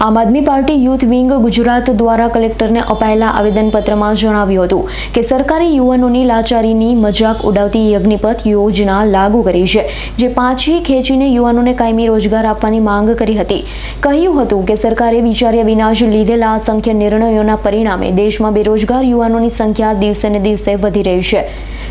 Aam Aadmi party youth wing Gujarat દ્વારા કલેક્ટરને અપાયેલા આવેદનપત્રમાં જણાવ્યું હતું કે સરકારે યુવાનોની લાચારીની મજાક ઉડાવતી યજ્ઞપથ યોજના લાગુ કરી છે, જે પાછી ખેંચીને યુવાનોને કાયમી રોજગાર આપવાની માંગ કરી હતી. કહ્યું હતું કે સરકારે વિચાર્યા વિના જ લીધેલા અસંખ્ય નિર્ણયોના પરિણામે દેશમાં બેરોજગાર યુવાનોની સંખ્યા દિવસે ને દિવસે વધી રહી છે.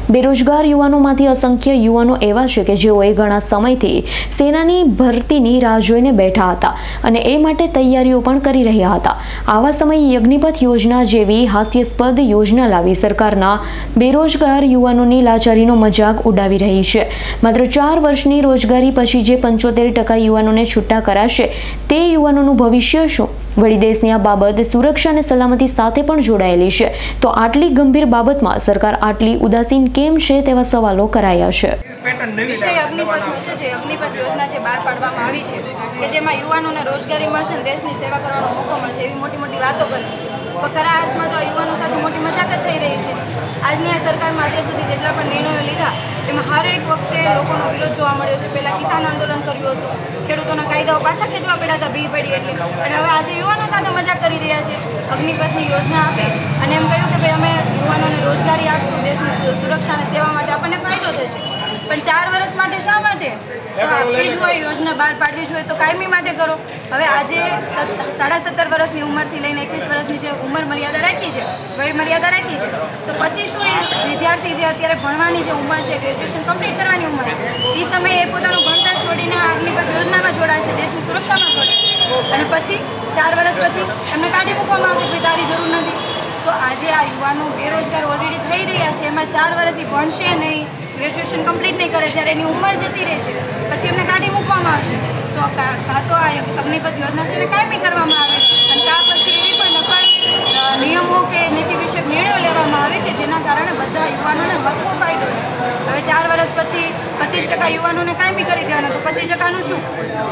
બેરોજગાર યુવાનોમાંથી અસંખ્ય યુવાનો એવા છે કે જેઓએ ઘણા સમયથી સેનાની ભરતીની રાહ જોઈને બેઠા હતા અને એ માટે તૈયારીઓ પણ કરી રહ્યા હતા. આવા સમયે યજ્ઞિપથ યોજના જેવી હાસ્યાસ્પદ યોજના લાવી સરકારના બેરોજગાર યુવાનોની લાચારીનો મજાક ઉડાવી રહી છે. માત્ર ચાર વર્ષની રોજગારી પછી જે પંચોતેર ટકા યુવાનોને છૂટા કરાશે, તે યુવાનોનું ભવિષ્ય શું? વળી દેશની આ બાબત સુરક્ષા અને સલામતી સાથે પણ જોડાયેલી છે. તો આટલી ગંભીર બાબતમાં સરકાર આટલી ઉદાસીન કેમ છે તેવા સવાલો કરાયા છે. જેમાં યુવાનોને રોજગારી મળશે દેશની સેવા કરવાનો મોકો મળશે મોટી મોટી વાતો કરી છે. ખરા અર્થમાં તો સાથે મોટી મજાક થઈ રહી છે. આજની આ સરકારમાં અત્યાર સુધી જેટલા પણ નિર્ણયો લીધા એમાં એક વખતે લોકોનો વિરોધ જોવા મળ્યો છે. પહેલાં કિસાન આંદોલન કર્યું હતું. ખેડૂતોના કાયદાઓ પાછા ખેંચવા પડ્યા હતા ભીડ પડી એટલે. અને હવે આજે યુવાનો સાથે મજાક કરી રહ્યા છે. અગ્નિપથની યોજના આપી. અને એમ કહ્યું કે ભાઈ અમે યુવાનોને રોજગારી આપશું, દેશની સુરક્ષાને સેવા માટે આપણને ફાયદો થશે. પણ ચાર વર્ષ માટે શા માટે? તો આપવી જ હોય યોજના બહાર પાડવી જ હોય તો કાયમી માટે કરો. હવે આજે સાડા સત્તર વર્ષની ઉંમરથી લઈને એકવીસ વર્ષની જે ઉંમર મર્યાદા રાખી છે વય મર્યાદા રાખી છે તો પછી શું એ વિદ્યાર્થી જે અત્યારે ભણવાની જે ઉંમર છે ગ્રેજ્યુએશન કમ્પ્લીટ કરવાની ઉંમર છે એ સમયે એ પોતાનું ભણતર છોડીને આગની પર યોજનામાં જોડાશે દેશની સુરક્ષામાં જોડાશે. અને પછી ચાર વર્ષ પછી એમને કાઢી મૂકવામાં આવશે કે તારી જરૂર નથી. તો આજે આ યુવાનો બેરોજગાર ઓલરેડી થઈ રહ્યા છે એમાં ચાર વર્ષથી ભણશે નહીં. ગ્રેજ્યુએશન કમ્પ્લીટ નહીં કરે જ્યારે એની ઉંમર જતી રહેશે પછી એમને કાઢી મૂકવામાં આવશે. તો કા- તો આ અગ્નિપથ યોજના છે એને કાયમી કરવામાં આવે. અને કાં પછી એવી કોઈ નકલ અ, નિયમો કે નીતિ વિષયક નિર્ણયો લેવામાં આવે કે જેના કારણે બધા યુવાનોને હરખો ફાયદો હવે ચાર વર્ષ પછી પચીસ ટકા યુવાનોને કાંઈ બી કરી દેવાના તો પચીસ ટકાનું શું?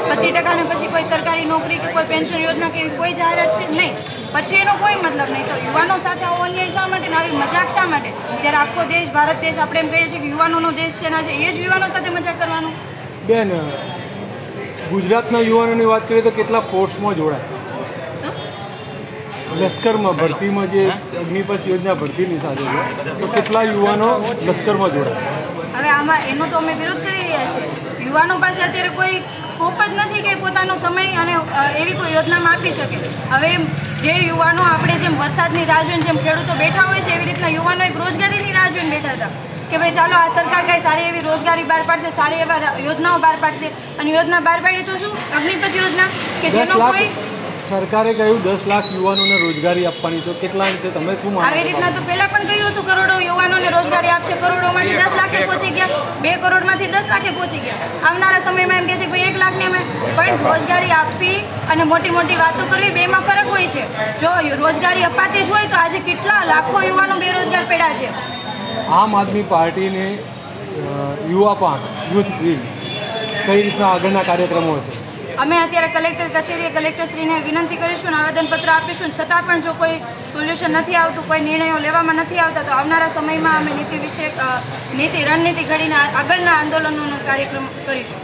પચીસ ટકાને પછી કોઈ સરકારી નોકરી કે કોઈ પેન્શન યોજના કે કોઈ જાહેરાત છે? નહીં. પછી એનો કોઈ મતલબ નહીં. તો યુવાનો સાથે આવો અન્યાય શા માટે ને આવી મજાક શા માટે? જ્યારે આખો દેશ, ભારત દેશ આપણે એમ કહીએ છીએ કે યુવાનોનો દેશ છે ના છે એ જ યુવાનો સાથે મજાક કરવાનું. બેન ગુજરાતના યુવાનોની વાત કરીએ તો કેટલા ફોર્સમાં જોડાય? લશ્કરમાં ભરતીમાં જે અગ્નિપથ યોજના ભરતીની સાથે છે તો કેટલા યુવાનો લશ્કરમાં જોડાય? હવે આમાં એનો તો અમે વિરોધ કરી રહ્યા છીએ. યુવાનો પાસે અત્યારે કોઈ સ્કોપ જ નથી કે પોતાનો સમય અને એવી કોઈ યોજનામાં આપી શકે. હવે જે યુવાનો આપણે જેમ વરસાદની રાહ જોઈને જેમ ખેડૂતો બેઠા હોય છે એવી રીતના યુવાનો એક રોજગારીની રાહ જોઈને બેઠા હતા કે ભાઈ ચાલો આ સરકાર કાંઈ સારી એવી રોજગારી બહાર પાડશે સારી એવા યોજનાઓ બહાર પાડશે. અને યોજના બહાર પાડી તો શું? અગ્નિપથ યોજના કે જેનો કોઈ સરકારે કહ્યું દસ લાખ યુવાનોને રોજગારી આપવાની. તો કેટલા છે તમે શું આવી રીતના તો પહેલા પણ કહ્યું હતું કરોડો યુવાનોને રોજગારી આપશે કરોડોમાંથી દસ લાખે પહોંચી ગયા બે કરોડમાંથી દસ લાખે પહોંચી ગયા. આવનારા સમયમાં એમ કહે છે ભાઈ એક લાખને અમે પણ રોજગારી આપવી અને મોટી મોટી વાતો કરવી બેમાં ફરક હોય છે. જો રોજગારી અપાતી જ હોય તો આજે કેટલા લાખો યુવાનો બેરોજગાર પડ્યા છે. આમ આદમી પાર્ટીને યુવા પાંખ યુથ બિલ કઈ રીતના આગળના કાર્યક્રમો હશે? અમે અત્યારે કલેક્ટર કચેરીએ કલેક્ટરશ્રીને વિનંતી કરીશું અને આવેદનપત્ર આપીશું. છતાં પણ જો કોઈ સોલ્યુશન નથી આવતું, કોઈ નિર્ણયો લેવામાં નથી આવતા, તો આવનારા સમયમાં અમે નીતિ વિશે નીતિ, રણનીતિ ઘડીને આગળના આંદોલનોનો કાર્યક્રમ કરીશું.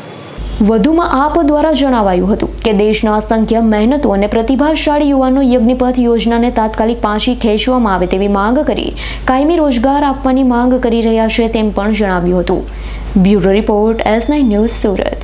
વધુમાં આપ દ્વારા જણાવાયું હતું કે દેશના અસંખ્ય મહેનતુ અને પ્રતિભાશાળી યુવાનો યજ્ઞપથ યોજનાને તાત્કાલિક પાછી ખેંચવામાં આવે તેવી માંગ કરી, કાયમી રોજગાર આપવાની માંગ કરી રહ્યા છે તેમ પણ જણાવ્યું હતું. Bureau report S nine news Surat.